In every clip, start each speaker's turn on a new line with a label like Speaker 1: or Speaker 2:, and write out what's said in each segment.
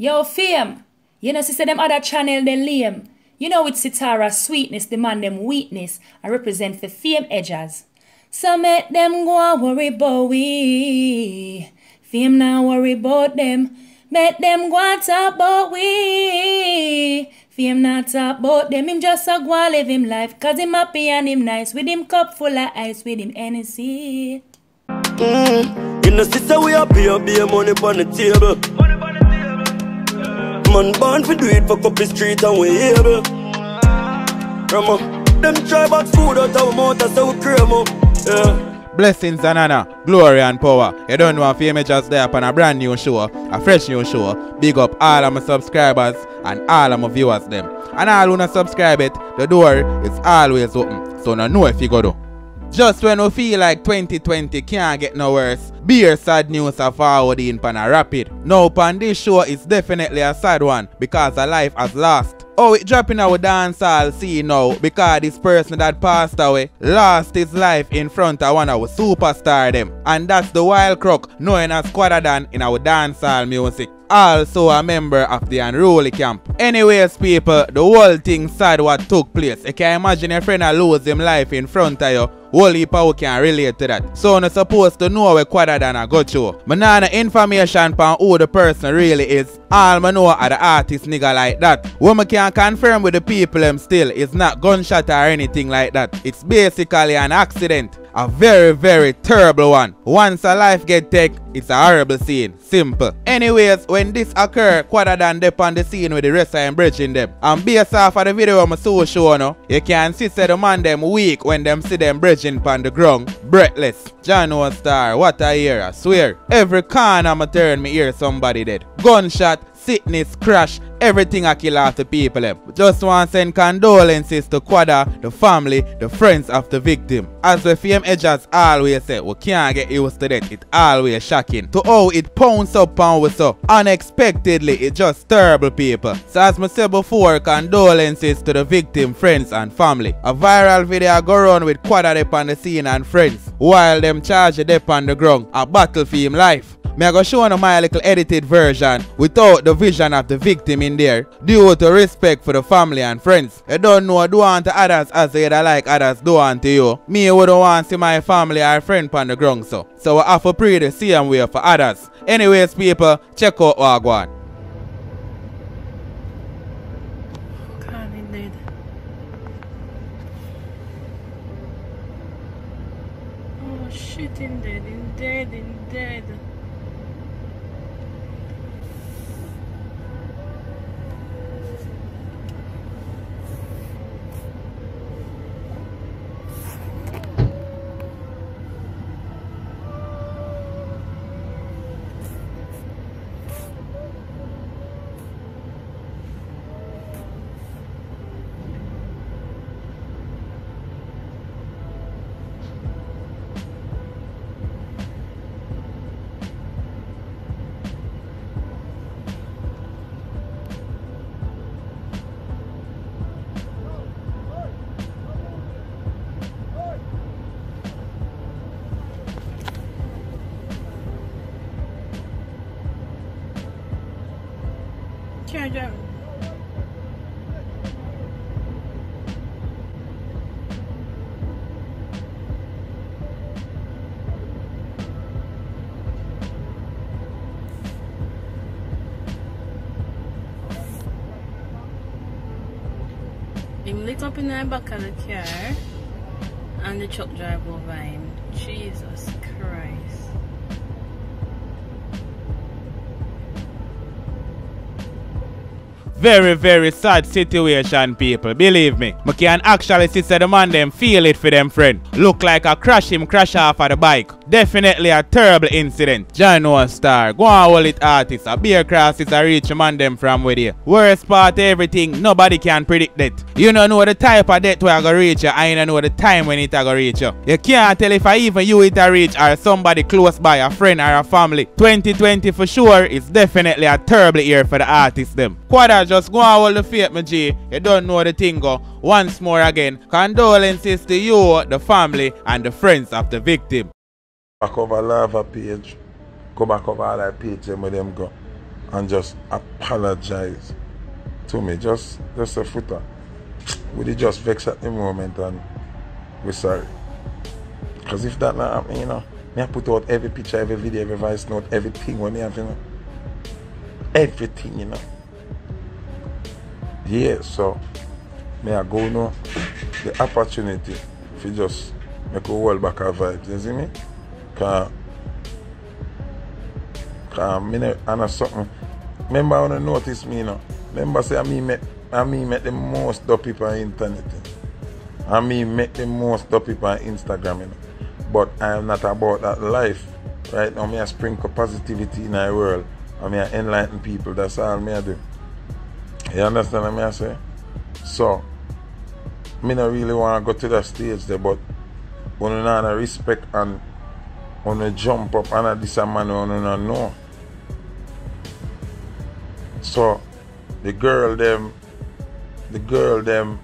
Speaker 1: Yo, fame. You know, sister, them other channel, they lame. You know, with Sitara sweetness, demand them weakness, I represent the Fame Edjahz. So make them go and worry about we. Fame now worry about them. Make them go and talk about we. Fame not talk about them. Him just a go and live him life. Cause him happy and him nice. With him cup full of ice. With him Hennessy.
Speaker 2: Mm. You know, sister, we happy and be money on the table. Man born for do it, fuck up the street and we able. Rama, them try back food out our mouth, so we cream up. Yeah.
Speaker 3: Blessings and honor, glory and power. You don't know if you just there upon a brand new show, a fresh new show. Big up all of my subscribers and all of my viewers them. And all who not subscribe it, the door is always open. So no know if you go do. Just when we feel like 2020 can't get no worse, beer sad news are forwarding pan a rapid. Now pan this show is definitely a sad one because a life has lost. Oh, it dropping our dance dancehall scene now because this person that passed away lost his life in front of one of our superstar them. And that's the wild crook known as Quadadan in our dance dancehall music also a member of the unruly camp. Anyways, people, the whole thing sad what took place. You can imagine a friend lose him life in front of you. Whole heap of can relate to that. So you're supposed to know where Quadadan a go through. But now the information on who the person really is. All I know are the artist nigga like that. What I can confirm with the people them still is not gunshot or anything like that. It's basically an accident. A very, very terrible one. Once a life get take, it's a horrible scene. Simple. Anyways, when this occur, Quadadan dip on the scene with the rest of them bridging them. And based off of the video I'm so show no, you can see say the man them weak when them see them bridging on the ground. Breathless. John was star, what I hear, I swear. Every corner I'ma turn me hear somebody dead. Gunshot, sickness, crash, everything I kill off the people. Them. Just want to send condolences to Quada, the family, the friends of the victim. As the Fame Edjahz always say, we can't get used to that. It always shocking. To how it pounds up on us so unexpectedly, it just terrible people. So as I said before, condolences to the victim, friends and family. A viral video go around with Quada up on the scene and friends, while them charge the on the ground, a battle for him life. Me I go show you my little edited version without the vision of the victim in there due to respect for the family and friends. You don't know I do unto others as they like others do unto you. Me wouldn't want to see my family or friend on the ground so. So I have to pray the same way for others. Anyways people, check out what
Speaker 1: Drive. Him lit up in the back of the car and the truck drive over him. Jesus Christ.
Speaker 3: Very, very sad situation, people. Believe me. I can actually see the man them feel it for them friend. Look like a crash him crash off of the bike. Definitely a terrible incident. John Noah Star. Go on hold it artist. A beer cross is a reach man them from with you. Worst part everything, nobody can predict that. You don't know the type of death where I go reach you. I don't know the time when it I go reach you. You can't tell if I even you it a reach or somebody close by, a friend or a family. 2020 for sure is definitely a terrible year for the artists them. Quada just go and hold the faith, my G. You don't know the thing go. Once more again, condolences to you, the family, and the friends of the victim.
Speaker 4: back over lava page, go back over all that page where them go. and just apologize to me. Just just a Foota. We just vex at the moment and we're sorry. Cause if that not happen, you know, me I put out every picture, every video, every voice note, everything when me have, you know. Everything, you know. Yeah, so may I go now the opportunity if you just make a world back of vibes, you see me? Cause, cause I know something. Remember when you notice me, you know? Remember say I me make I me make the most dope people on internet. I me make the most dope people on Instagram, you know. But I am not about that life. Right now, me I sprinkle positivity in our world. I mean, I enlighten people. That's all I me I do. You understand what I say? So, me not really want to go to that stage there, but when you not respect and when you jump up and this a man when you not know. So, the girl them, the girl them,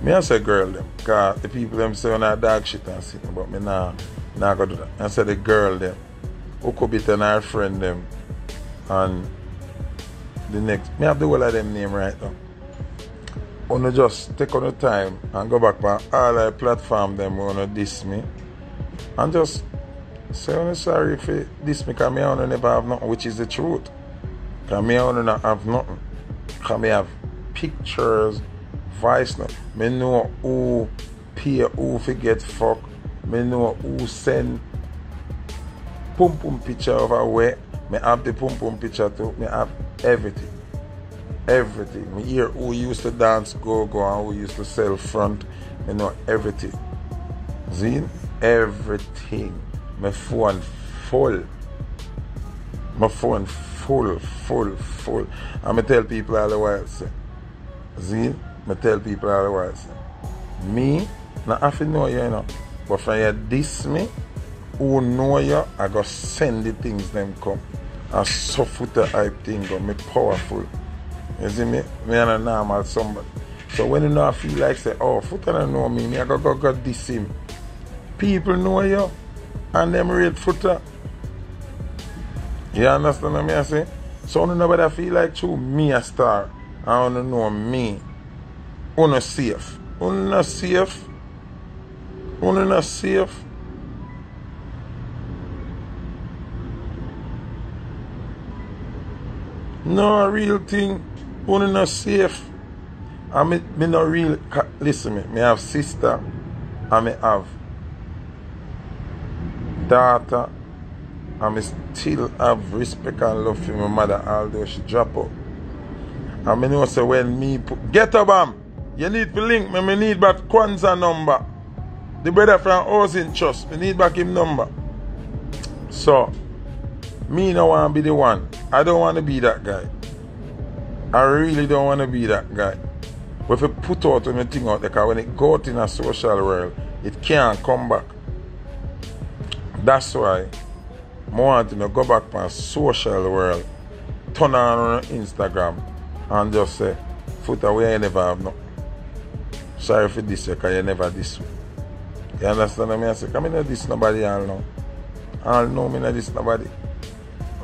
Speaker 4: me I say girl them, cause the people them say on that dog shit and shit, but me nah, nah go do that. I say the girl them, who could be her friend them, and the next, me have the whole of them name right now. Wanna just take on the time and go back on all our platform them wanna diss me, and just say oh, I'm sorry if you diss me, cause me wanna never have nothing, which is the truth. Cause me wanna not have nothing. Cause me have pictures, voice note. Me know who pay who fi get fuck. Me know who send pum pum picture over where. Me have the pum pum picture too. Me have everything. Everything. Me hear who used to dance go go and who used to sell front. Me know everything. Zine? Everything. My phone full. My phone full, full, full. And me tell people all the while, say, Zine, me tell people say, me, not have to know you, you know, but from you diss me, who know you, I go send the things them come. And so Foota Hype thing go, me powerful. You see me? Me and a normal somebody. So when you know I feel like say, oh, foot don't know me, me I go go go diss him. People know you and them rate Foota. You understand what I say? So when I feel like true me a star. I wanna know me. Una safe. Una safe. Una not safe. No real thing. Una not safe. I me, me no real listen me. Me have sister I me have daughter I me still have respect and love for my mother although she drop out. And me know say when me put get up am, you need to link me, me need back Kwanzaa number. The brother from Housing Trust, me need back him number. So me no want be the one. I don't want to be that guy. I really don't want to be that guy. But if you put out anything out there, when it go out in a social world, it can't come back. That's why I want to go back to social world, turn on Instagram and just say, foot away, you never have no. Sorry for this, because you never this. You understand what I mean? I say, come in this nobody all know. All know me not this nobody.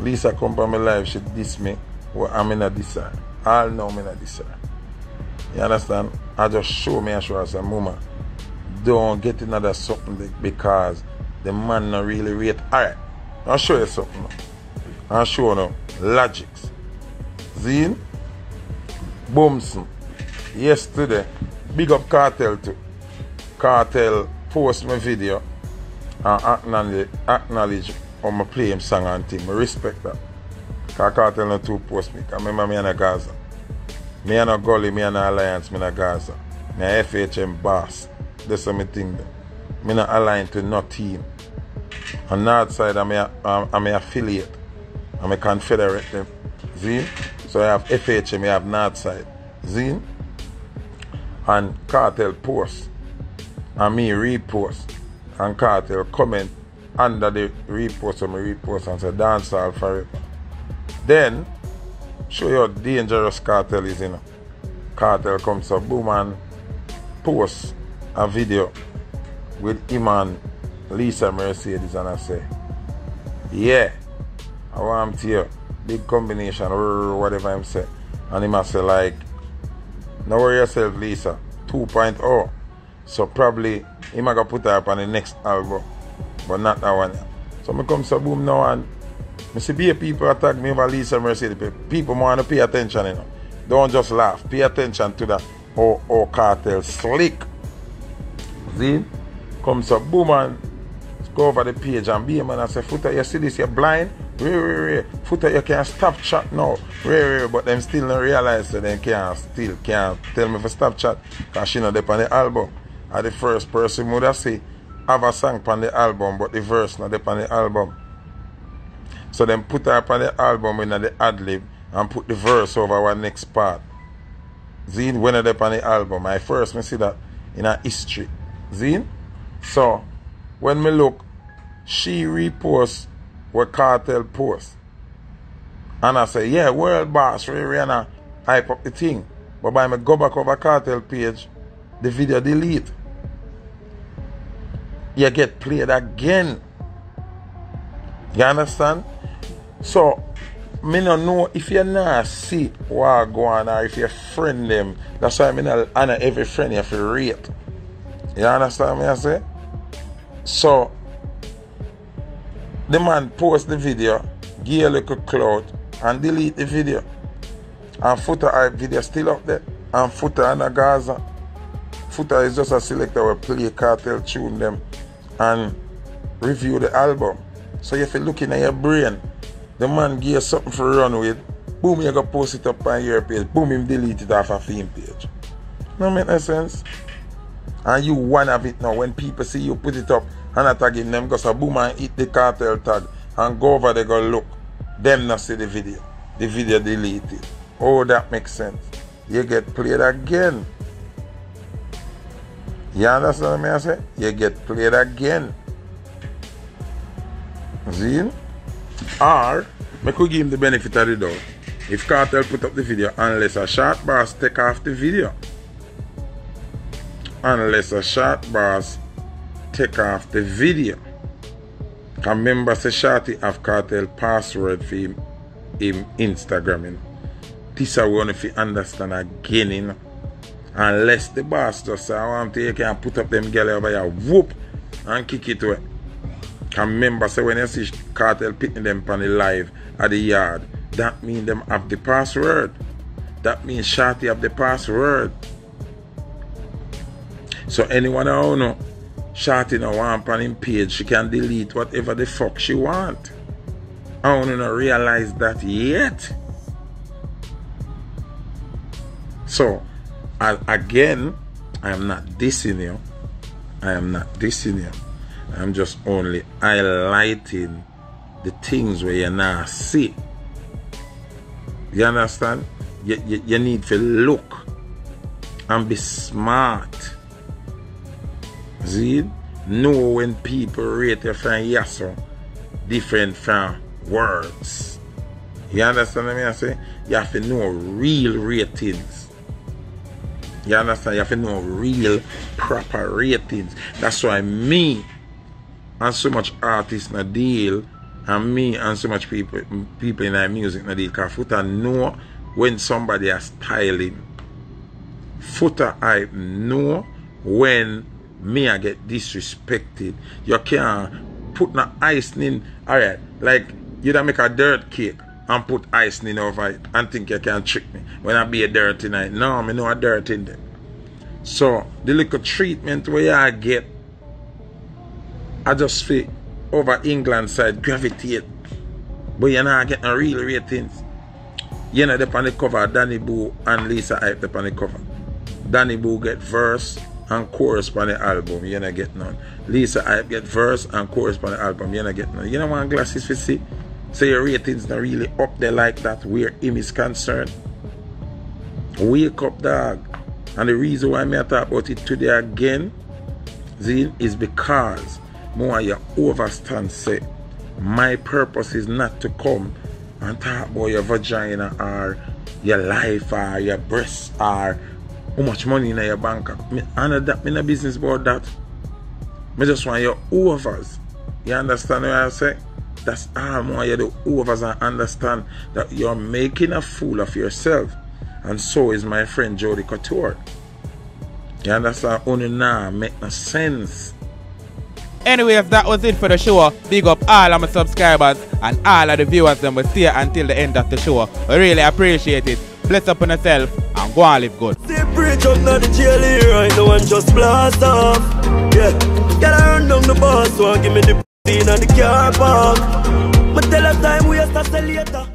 Speaker 4: Lisa come from my life, she diss me. Well, I'm in a this her. All know me not this her. You understand? I just show me and show her say, Mama, don't get another something because the man not really rate. Alright, I'll show you something. I'll show you now. Logics. Zine? Boomson. Yesterday, big up Kartel too. Kartel post my video and acknowledge, acknowledge how I play him song and thing. I respect that. Cause Kartel no two post me. Cause remember me in a Gaza. Me and a Gully, me and a Alliance, me in a Gaza. Me a FHM boss. That's what me think. there. Me not aligned to no team. On north side, I'm a, I'm, a affiliate. I'm a confederate them. Zine? So I have FHM, I have north side. Zine? And Kartel post. And me repost. And Kartel comment under the repost my repost and say dance forever. Then show you how dangerous Kartel is, you know. Kartel comes up, boom, and post a video with him and Lisa Mercedes, and I say, yeah, I want to hear big combination or whatever him say. And he must say like, no worry yourself Lisa, 2.0. So probably he might put her up on the next album. But not that one. So me come to boom now and me see people attack me over Lisa Mercedes. People want to pay attention, you know. Don't just laugh. Pay attention to that. Oh, oh, Kartel slick. See? Come so boom and go over the page and be a man and say, Foota, you see this, you're blind? Ray, ray, ray. Foota, you can't stop chat now. Ray, ray, but them still don't realize that they can't still can't tell me for stop chat because she not on the album. I the first person would have say have a song on the album, but the verse not on the album. So then put her up on the album in the ad lib and put the verse over our next part. Zine when they on the album. I first me see that in a history. Zine? So when me look, she repost what Kartel post. And I say, yeah, world boss, Rihanna hype up the thing. But by me go back over Kartel page, the video delete. You get played again. You understand? So me no know if you not see what go on or if you friend them. That's why I mean honor every friend you have to rate. You understand me I say? So the man post the video, give a little cloud and delete the video. And Foota Hype uh, video still up there. And Foota and a Gaza. Foota is just a selector who play Kartel tune them and review the album. So if you look in your brain, the man you something for run with, boom, you go post it up on your page, boom, him delete it off a theme page. No make no sense. And you one of it now when people see you put it up and I tag them because a boom and hit the Kartel tag and go over they go look. Them not see the video. The video deleted. Oh that makes sense. You get played again. You understand what I say? You get played again. See? Or, me could give him the benefit of the doubt. If Kartel put up the video, unless a short boss take off the video. Unless a short boss take off the video. Because remember, say Shorty have Kartel password for him, him Instagram. You know. This I want you understand again, you know. Unless the boss just say, I want to, you can put up them girl over here, whoop, and kick it away. Can remember, say when you see Kartel picking them on live at the yard, that mean them have the password. That means Shorty have the password. So anyone I don't know, Shorty no want on him page, she can delete whatever the fuck she want. I don't know realize that yet. So I, again, I am not dissing you. I am not dissing you. I'm just only highlighting the things where you now see. You understand? You, you, you need to look and be smart. See? Know when people rate you from yasso different from words. You understand what I say? You have to know real ratings. You understand? You have to know real proper ratings. That's why me and so much artists na deal and me and so much people people in our music na deal because Foota know when somebody is styling. Foota I know when me I get disrespected. You can't put no icing in alright, like you don't make a dirt cake and put icing over it and think you can trick me when I be a dirty night. No, I know a dirt in. So the little treatment where I get I just feel over England side gravitate. But you're not getting real ratings. You're not up on the cover, Danny Boo and Lisa on the cover. Danny Boo get verse and chorus on the album, you're not getting none. Lisa Hype get verse and chorus on the album, you're not getting none. You don't glasses to see? So your ratings not really up there like that where him is concerned. Wake up dog. And the reason why I talk about it today again, Zine, is because more you overstand say my purpose is not to come and talk about your vagina or your life or your breasts or how much money in your bank. And that me no business about that. Me just want your overs. You understand what I say? That's all I want you to overs and understand that you're making a fool of yourself. And so is my friend Jody Couture. You understand? Only now make no sense.
Speaker 3: Anyways, that was it for the show. Big up all of my subscribers and all of the viewers that will stay until the end of the show. I really appreciate it. Bless up on yourself and go and live good.
Speaker 2: See preach up now the jail here right now and just blast off. Yeah, get I run down the boss, so give me the in the car park. Um, but tell her time we have to later.